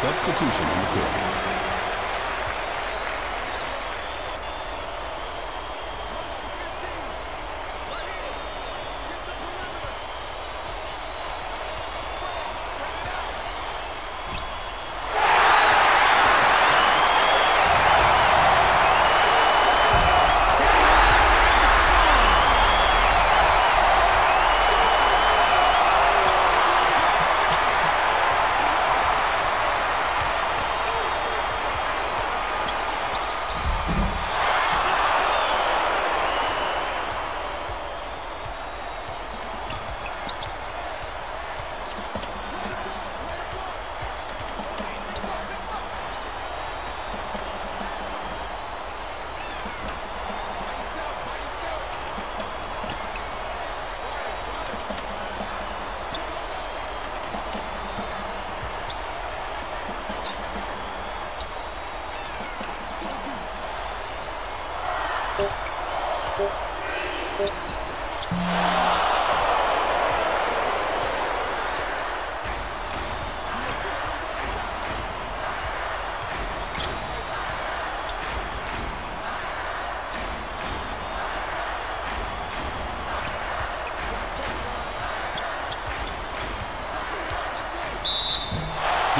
Substitution in the court.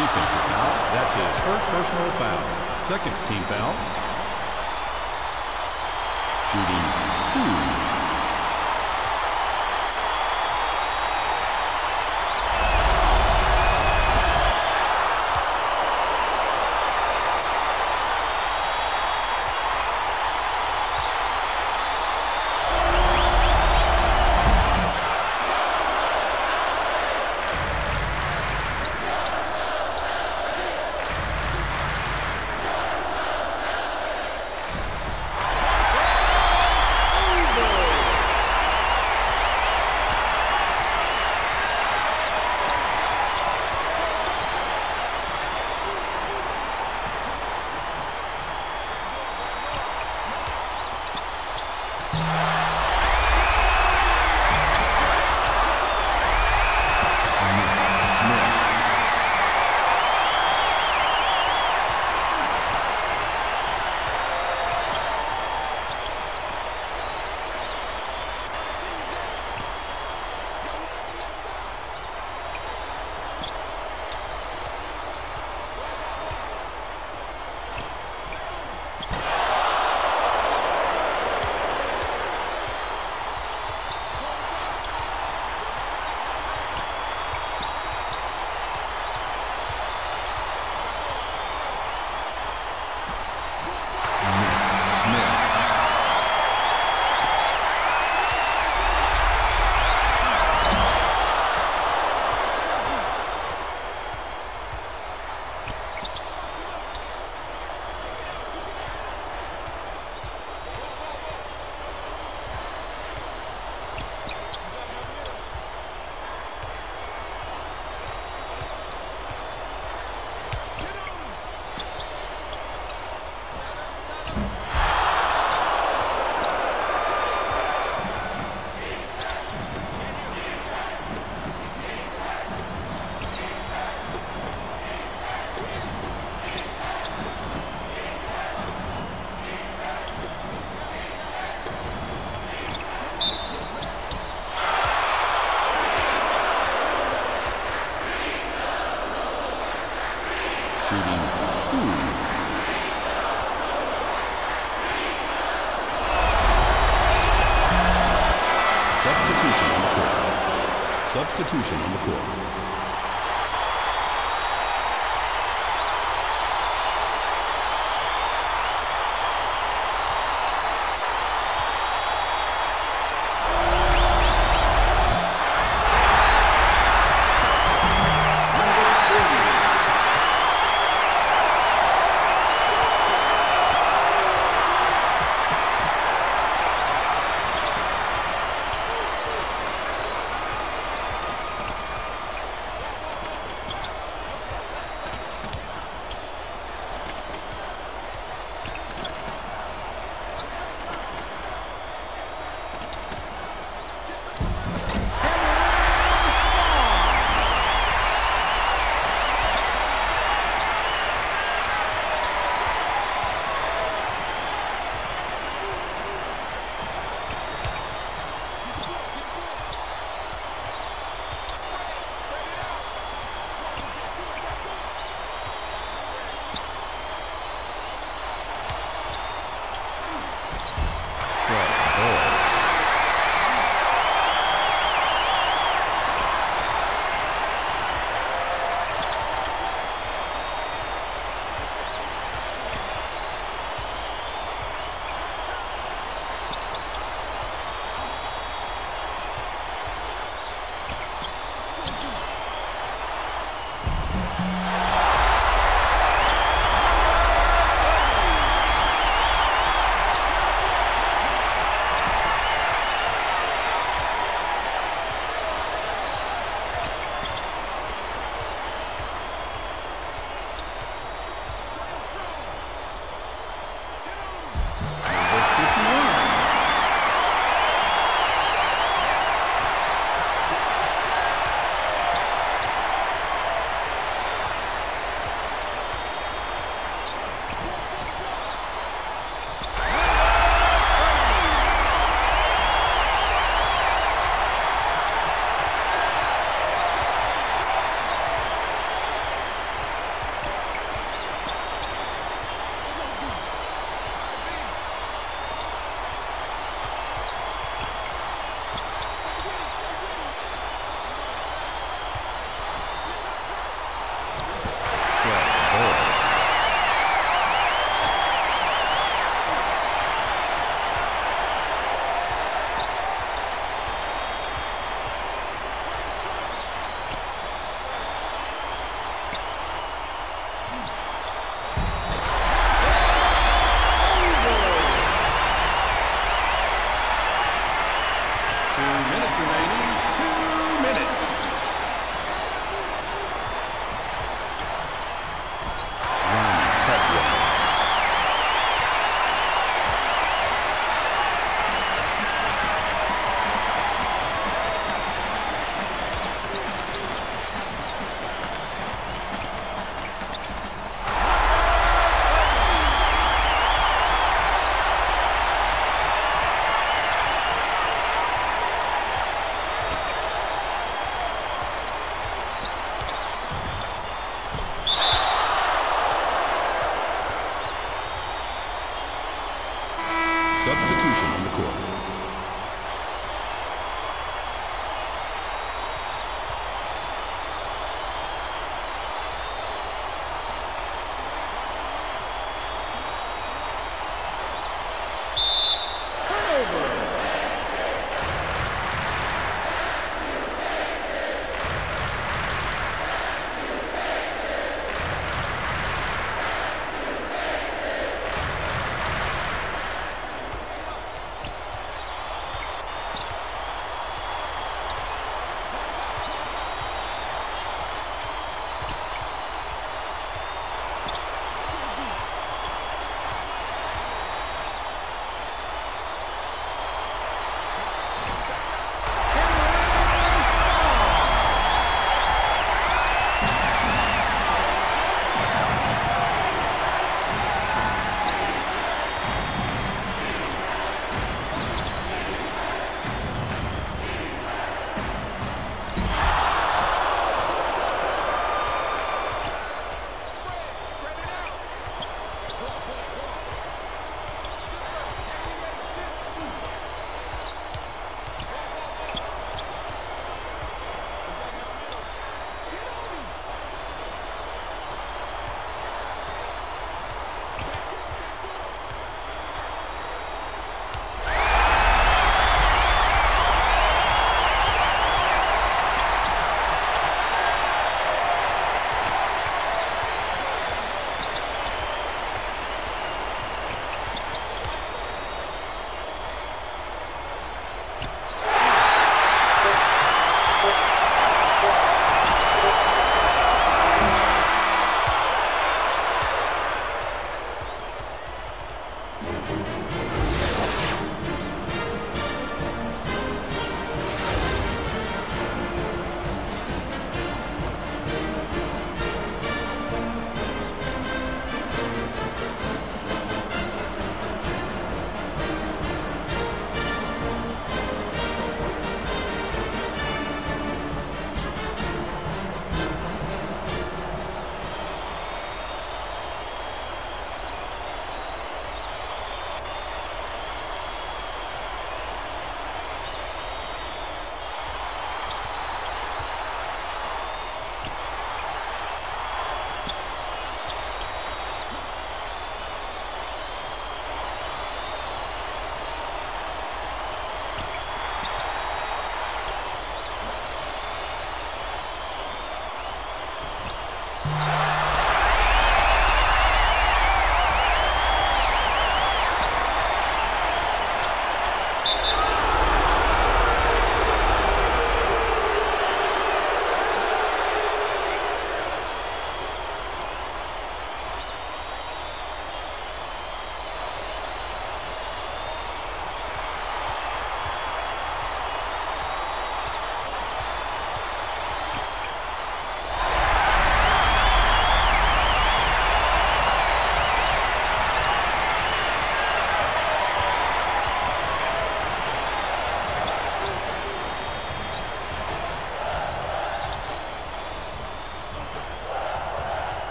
Defensive foul. That's his first personal foul. Second team foul. Shooting two.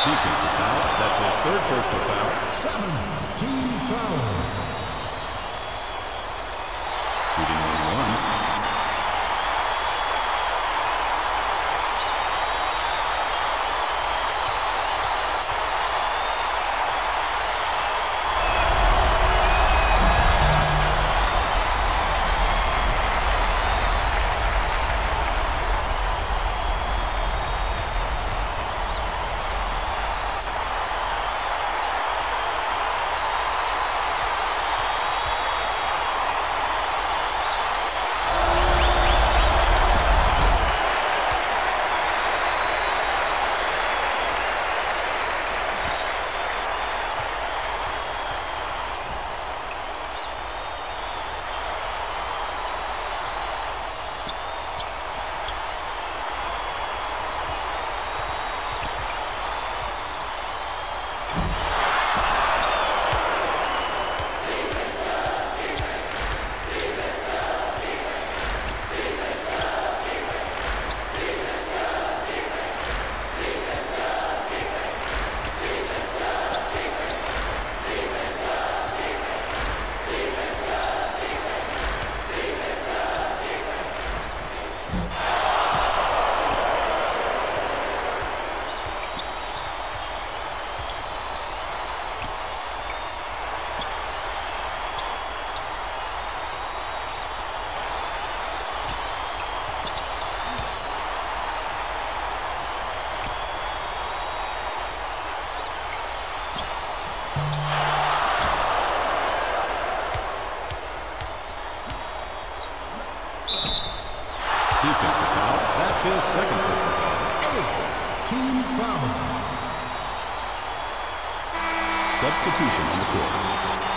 Defensive foul. That's his third personal foul. Seven, team foul. Defensive foul. That's his second personal foul. Eight, team foul. Substitution on the court.